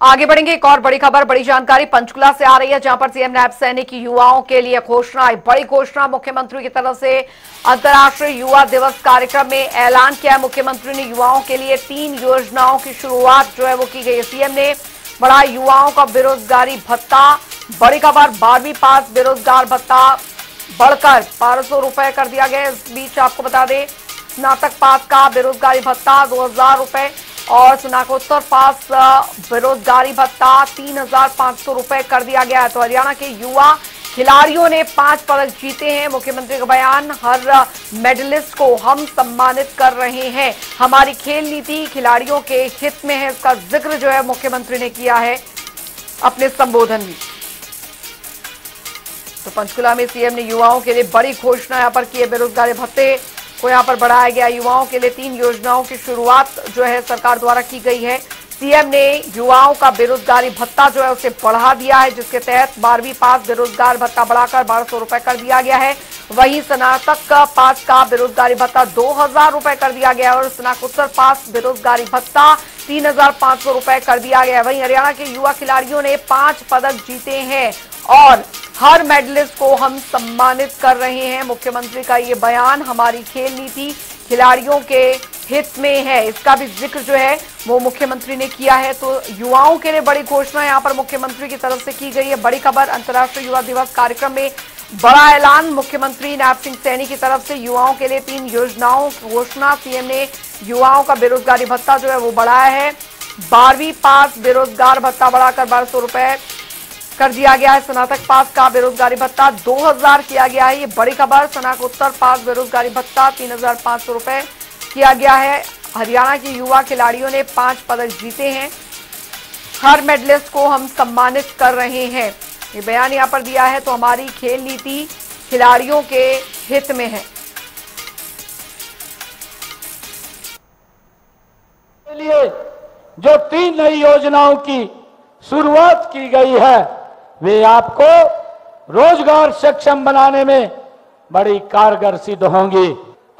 आगे बढ़ेंगे एक और बड़ी खबर, बड़ी जानकारी पंचकुला से आ रही है, जहाँ पर सीएम नैब सैनिक युवाओं के लिए घोषणा बड़ी घोषणा मुख्यमंत्री की तरफ़ से। अंतर्राष्ट्रीय युवा दिवस कार्यक्रम में ऐलान किया है। मुख्यमंत्री ने युवाओं के लिए तीन योजनाओं की शुरुआत जो है वो की गई है। सीएम ने बढ़ा युवाओं का बेरोजगारी भत्ता, बड़ी खबर, बारहवीं पास बेरोजगार भत्ता बढ़कर बारह सौ रुपए कर दिया गया इस बीच आपको बता दें, स्नातक पास का बेरोजगारी भत्ता दो हज़ार रुपए और स्नाकोत्तर पास बेरोजगारी भत्ता तीन हज़ार पाँच सौ रुपए कर दिया गया है। तो हरियाणा के युवा खिलाड़ियों ने पाँच पदक जीते हैं। मुख्यमंत्री का बयान, हर मेडलिस्ट को हम सम्मानित कर रहे हैं। हमारी खेल नीति खिलाड़ियों के हित में है, इसका ज़िक्र जो है मुख्यमंत्री ने किया है अपने संबोधन में। तो पंचकुला में सीएम ने युवाओं के लिए बड़ी घोषणा यहाँ पर की है, बेरोजगारी भत्ते को यहाँ पर बढ़ाया गया। युवाओं के लिए तीन योजनाओं की शुरुआत जो है सरकार द्वारा की गई है। सीएम ने युवाओं का बेरोजगारी भत्ता जो है उसे बढ़ा दिया है, जिसके तहत बारहवीं पास बेरोजगार भत्ता बढ़ाकर बारह सौ रुपए कर दिया गया है। वहीं स्नातक का पास का बेरोजगारी भत्ता दो हज़ार रुपए कर दिया गया है और स्नाकोत्तर पास बेरोजगारी भत्ता तीन हज़ार पाँच सौ रुपए कर दिया गया है। वहीं हरियाणा के युवा खिलाड़ियों ने पाँच पदक जीते हैं और हर मेडलिस्ट को हम सम्मानित कर रहे हैं। मुख्यमंत्री का ये बयान हमारी खेल नीति खिलाड़ियों के हित में है। इसका भी ज़िक्र जो है, वो मुख्यमंत्री ने किया है। तो युवाओं के लिए बड़ी घोषणा यहाँ पर मुख्यमंत्री की तरफ़ से की गई है। बड़ी खबर, अंतर्राष्ट्रीय युवा दिवस कार्यक्रम में बड़ा ऐलान। मुख्यमंत्री नायब सिंह सैनी की तरफ़ से युवाओं के लिए तीन योजनाओं की घोषणा। सीएम ने युवाओं का बेरोजगारी भत्ता जो है, वो बढ़ाया है। बारहवीं पास बेरोजगार भत्ता बढ़ाकर बारह सौ रुपए कर दिया गया है। स्नातक पास का बेरोजगारी भत्ता 2000 किया गया है। ये बड़ी खबर। स्नाकोत्तर पास बेरोजगारी भत्ता तीन हज़ार पाँच सौ रुपए किया गया है। हरियाणा के युवा खिलाड़ियों ने पाँच पदक जीते हैं। हर मेडलिस्ट को हम सम्मानित कर रहे हैं। ये बयान यहाँ पर दिया है तो हमारी खेल नीति खिलाड़ियों के हित में है। लिए जो तीन नई योजनाओं की शुरुआत की गई है वे आपको रोज़गार सक्षम बनाने में बड़ी कारगर सिद्ध होंगी।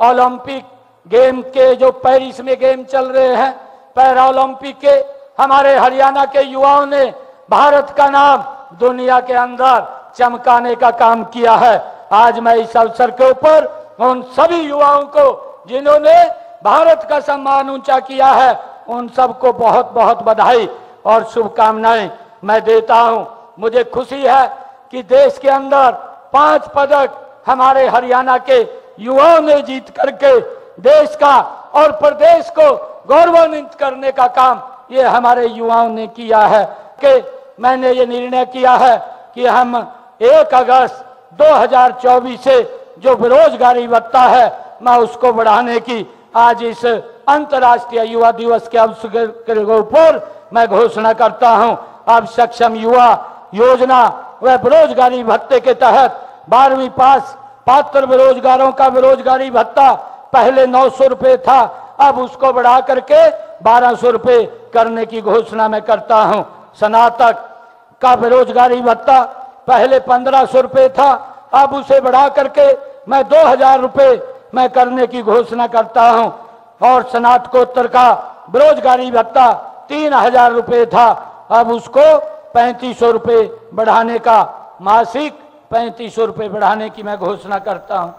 ओलंपिक गेम के जो पेरिस में गेम चल रहे हैं पैरा ओलंपिक के, हमारे हरियाणा के युवाओं ने भारत का नाम दुनिया के अंदर चमकाने का काम किया है। आज मैं इस अवसर के ऊपर उन सभी युवाओं को, जिन्होंने भारत का सम्मान ऊँचा किया है, उन सबको बहुत बहुत बधाई और शुभकामनाएँ मैं देता हूँ। मुझे खुशी है कि देश के अंदर पाँच पदक हमारे हरियाणा के युवाओं ने जीत करके देश का और प्रदेश को गौरवान्वित करने का काम ये हमारे युवाओं ने किया है कि मैंने ये निर्णय किया है कि हम एक अगस्त 2024 से जो बेरोजगारी भत्ता है, मैं उसको बढ़ाने की आज इस अंतर्राष्ट्रीय युवा दिवस के अवसर के ऊपर मैं घोषणा करता हूँ। अब सक्षम युवा योजना व बेरोजगारी भत्ते के तहत बारहवीं पास पात्र बेरोजगारों का बेरोजगारी भत्ता पहले नौ सौ रुपये था, अब उसको बढ़ा करके बारह सौ रुपये करने की घोषणा मैं करता हूँ। स्नातक का बेरोजगारी भत्ता पहले पंद्रह सौ रुपये था, अब उसे बढ़ा करके मैं दो हज़ार रुपये मैं करने की घोषणा करता हूँ। और स्नातकोत्तर का बेरोजगारी भत्ता तीन हज़ार रुपये था, अब उसको पैंतीस सौ बढ़ाने का मासिक पैंतीस सौ बढ़ाने की मैं घोषणा करता हूँ।